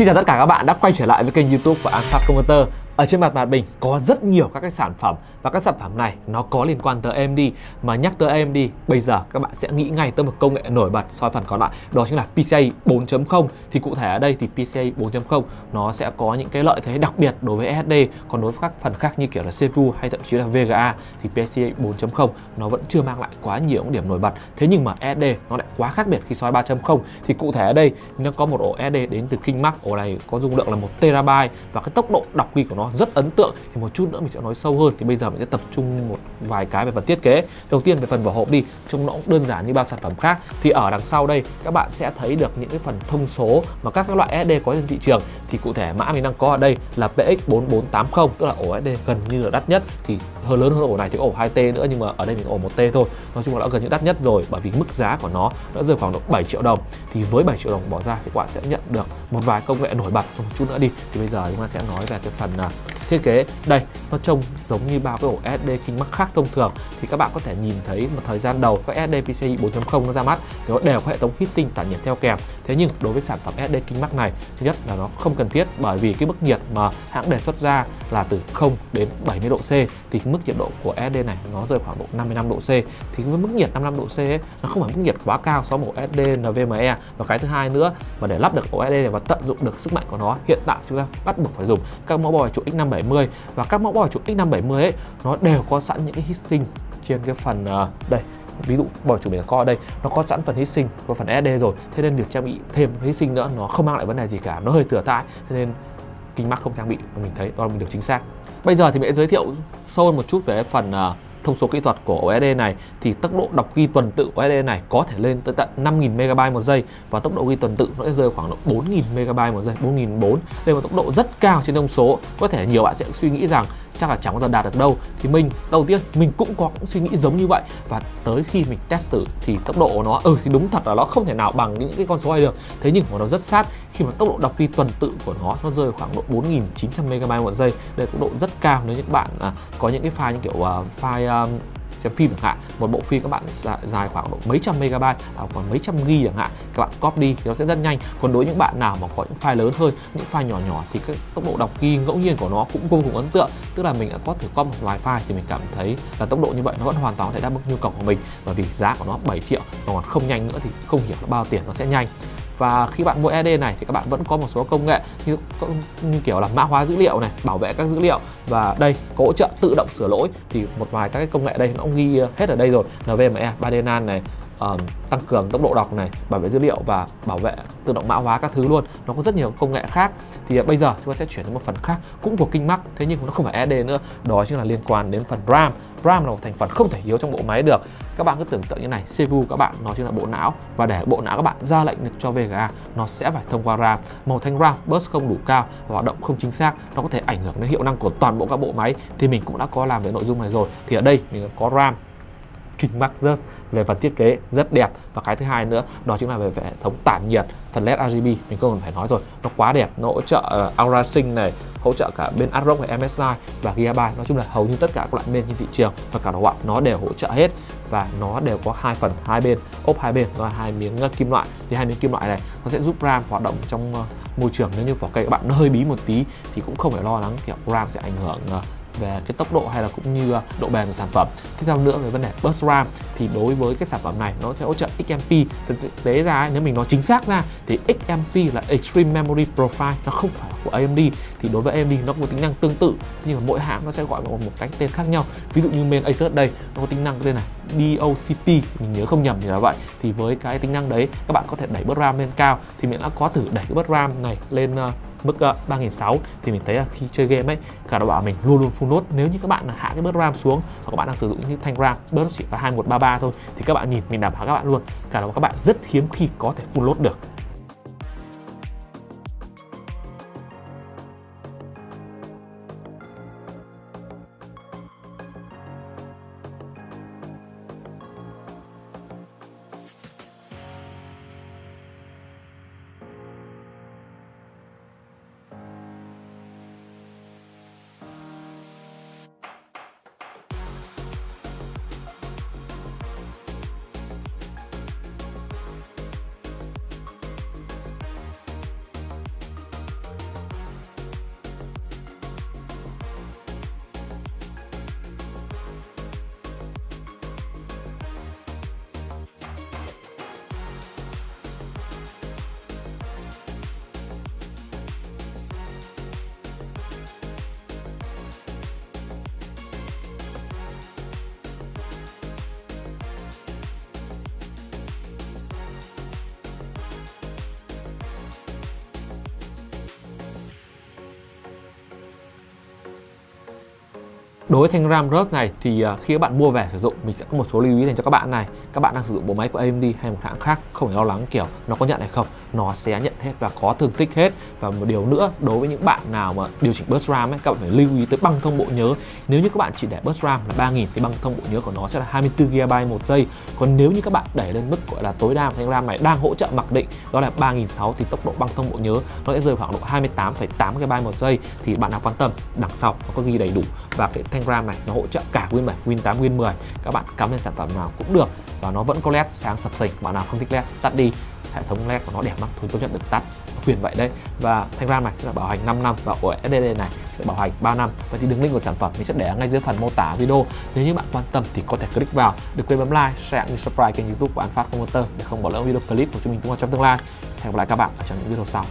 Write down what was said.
Xin chào tất cả các bạn đã quay trở lại với kênh youtube của Alpha Computer ở trên mặt bàn mình có rất nhiều các cái sản phẩm và các sản phẩm này nó có liên quan tới AMD mà nhắc tới AMD bây giờ các bạn sẽ nghĩ ngay tới một công nghệ nổi bật soi phần còn lại, đó chính là PCIe 4.0 thì cụ thể ở đây thì PCIe 4.0 nó sẽ có những cái lợi thế đặc biệt đối với SSD còn đối với các phần khác như kiểu là CPU hay thậm chí là VGA thì PCIe 4.0 nó vẫn chưa mang lại quá nhiều điểm nổi bật. Thế nhưng mà SSD nó lại quá khác biệt khi soi 3.0 thì cụ thể ở đây nó có một ổ SSD đến từ KingMax ổ này có dung lượng là một terabyte và cái tốc độ đọc ghi của nó rất ấn tượng thì một chút nữa mình sẽ nói sâu hơn. Thì bây giờ mình sẽ tập trung một vài cái về phần thiết kế. Đầu tiên về phần vỏ hộp đi trông nó cũng đơn giản như bao sản phẩm khác. Thì ở đằng sau đây các bạn sẽ thấy được những cái phần thông số mà các, các loại SD có trên thị trường. Thì cụ thể mã mình đang có ở đây là PX4480 tức là ổ SD gần như là đắt nhất. Thì hơn lớn hơn ổ này thì ổ 2T nữa nhưng mà ở đây mình ổ 1T thôi. Nói chung là đã gần như đắt nhất rồi bởi vì mức giá của nó đã rơi khoảng độ 7 triệu đồng. Thì với 7 triệu đồng bỏ ra thì các bạn sẽ nhận được một vài công nghệ nổi bật. Một chút nữa đi thì bây giờ chúng ta sẽ nói về cái phần uh, thiết kế. Đây nó trông giống như bao cái ổ SD kinh mắc khác thông thường. Thì các bạn có thể nhìn thấy một thời gian đầu các SD PCI 4.0 nó ra mắt thì nó đều có hệ thống heatsink tản nhiệt theo kèm. Thế nhưng đối với sản phẩm SD kinh mắc này thứ nhất là nó không cần thiết bởi vì cái mức nhiệt mà hãng đề xuất ra là từ 0 đến 70 độ C. Thì mức nhiệt độ của SD này nó rơi khoảng độ 55 độ C. Thì với mức nhiệt 55 độ C ấy, nó không phải mức nhiệt quá cao so với ổ SD NVMe và cái thứ hai nữa mà để lắp được ổ SD này và tận dụng được sức mạnh của nó hiện tại chúng ta bắt buộc phải dùng các mẫu bòi trụ X570 và các mẫu bòi trụ X570 ấy nó đều có sẵn những cái heatsink trên cái phần uh, đây ví dụ bỏ chủ mình là co ở đây nó có sẵn phần heatsink có phần SD rồi. Thế nên việc trang bị thêm heatsink nữa nó không mang lại vấn đề gì cả nó hơi thừa thãi. Thế nên kính mắc không trang bị mình thấy đó là mình điều chính xác. Bây giờ thì mình sẽ giới thiệu sâu hơn một chút về phần uh, thông số kỹ thuật của OSD này, thì tốc độ đọc ghi tuần tự của OSD này có thể lên tới tận 5000 MB một giây và tốc độ ghi tuần tự nó sẽ rơi khoảng độ 4000 MB một giây 4004 đây là một tốc độ rất cao trên thông số. Có thể nhiều bạn sẽ suy nghĩ rằng chắc là chẳng bao giờ đạt được đâu. Thì mình đầu tiên mình cũng có cũng suy nghĩ giống như vậy. Và tới khi mình test thử thì tốc độ của nó ừ thì đúng thật là nó không thể nào bằng những cái con số này được. Thế nhưng mà nó rất sát. Khi mà tốc độ đọc ghi tuần tự của nó nó rơi khoảng độ 4900 MB một giây. Đây tốc độ rất cao nếu những bạn à, có những cái file như kiểu uh, file um, xem phim chẳng hạn. Một bộ phim các bạn dài khoảng độ mấy trăm megabyte à, còn mấy trăm ghi chẳng hạn các bạn copy đi thì nó sẽ rất nhanh. Còn đối với những bạn nào mà có những file lớn hơn những file nhỏ nhỏ thì cái tốc độ đọc ghi ngẫu nhiên của nó cũng vô cùng ấn tượng. Tức là mình đã có thử copy một vài file thì mình cảm thấy là tốc độ như vậy nó vẫn hoàn toàn có thể đáp ứng nhu cầu của mình. Bởi vì giá của nó 7 triệu còn không nhanh nữa thì không hiểu là bao tiền nó sẽ nhanh và khi bạn mua ED này thì các bạn vẫn có một số công nghệ như, như kiểu là mã hóa dữ liệu này bảo vệ các dữ liệu. Và đây có hỗ trợ tự động sửa lỗi. Thì một vài các cái công nghệ đây nó cũng ghi hết ở đây rồi. NVMe 3D NAND này um, tăng cường tốc độ đọc này bảo vệ dữ liệu và bảo vệ tự động mã hóa các thứ luôn. Nó có rất nhiều công nghệ khác. Thì uh, bây giờ chúng ta sẽ chuyển đến một phần khác cũng của kinh mắc thế nhưng nó không phải SSD nữa. Đó chính là liên quan đến phần RAM. RAM là một thành phần không thể thiếu trong bộ máy được. Các bạn cứ tưởng tượng như này CPU các bạn nó chính là bộ não. Và để bộ não các bạn ra lệnh được cho VGA nó sẽ phải thông qua RAM. Màu thanh RAM bus không đủ cao và hoạt động không chính xác nó có thể ảnh hưởng đến hiệu năng của toàn bộ các bộ máy. Thì mình cũng đã có làm về nội dung này rồi. Thì ở đây mình có RAM. King Maxus về phần thiết kế rất đẹp. Và cái thứ hai nữa đó chính là về, về hệ thống tản nhiệt phần led RGB mình không cần phải nói rồi. Nó quá đẹp nó hỗ trợ uh, Aura Sync này hỗ trợ cả bên AdRock và MSI và Gigabyte. Nói chung là hầu như tất cả các loại bên trên thị trường và cả đồ họa nó đều hỗ trợ hết. Và nó đều có hai phần hai bên ốp hai bên và là hai miếng ờ, kim loại. Thì hai miếng kim loại này nó sẽ giúp RAM hoạt động trong uh, môi trường. Nếu như vỏ cây các bạn nó hơi bí một tí thì cũng không phải lo lắng kiểu RAM sẽ ảnh hưởng uh, về cái tốc độ hay là cũng như à, độ bền của sản phẩm. Tiếp theo nữa về vấn đề burst RAM thì đối với cái sản phẩm này nó sẽ hỗ trợ XMP thực tế ra nếu mình nói chính xác ra thì XMP là Extreme Memory Profile nó không phải của AMD thì đối với AMD nó có tính năng tương tự nhưng mà mỗi hãng nó sẽ gọi một, một cái tên khác nhau. Ví dụ như bên Asus đây nó có tính năng cái tên này DOCP mình nhớ không nhầm thì là vậy. Thì với cái tính năng đấy các bạn có thể đẩy bớt RAM lên cao thì mình đã có thử đẩy cái bớt RAM này lên à, mức ờ, uh, 3006 thì mình thấy là khi chơi game ấy cả đội bảo mình luôn luôn full load nếu như các bạn hạ cái bớt RAM xuống hoặc các bạn đang sử dụng những thanh RAM bớt chỉ có 2133 thôi thì các bạn nhìn mình đảm bảo các bạn luôn. Cả đội các bạn rất hiếm khi có thể full load được. Đối với thanh RAM Rust này thì à, khi các bạn mua về sử dụng, mình sẽ có một số lưu ý dành cho các bạn này. Các bạn đang sử dụng bộ máy của AMD hay một hãng khác, không phải lo lắng, kiểu, nó có nhận hay không, nó sẽ nhận hết và có thương tích hết và một điều nữa đối với những bạn nào mà điều chỉnh bus RAM ấy các bạn phải lưu ý tới băng thông bộ nhớ. Nếu như các bạn chỉ để bus RAM là 3000 thì băng thông bộ nhớ của nó sẽ là 24 GB một giây. Còn nếu như các bạn đẩy lên mức gọi là tối đa thanh RAM này đang hỗ trợ mặc định đó là 3006 thì tốc độ băng thông bộ nhớ nó sẽ rơi khoảng độ 28,8 GB một giây. Thì bạn nào quan tâm đằng sau nó có ghi đầy đủ. Và cái thanh RAM này nó hỗ trợ cả Win 7, Win 8, Win 10 các bạn cắm lên sản phẩm nào cũng được và nó vẫn có led sáng sập sình. Bạn nào không thích led tắt đi hệ thống led của nó đẹp lắm thôi tôi nhận được tắt quyền vậy đấy và thanh RAM này sẽ là bảo hành 5 năm và ổ SSD này sẽ bảo hành 3 năm. Và thì đường link của sản phẩm, mình sẽ để ngay dưới phần mô tả video. Nếu như bạn quan tâm thì có thể click vào. Đừng quên bấm like, share như subscribe kênh youtube của An Phát Computer để không bỏ lỡ video clip của chúng mình trong tương lai. Hẹn gặp lại các bạn ở trong những video sau.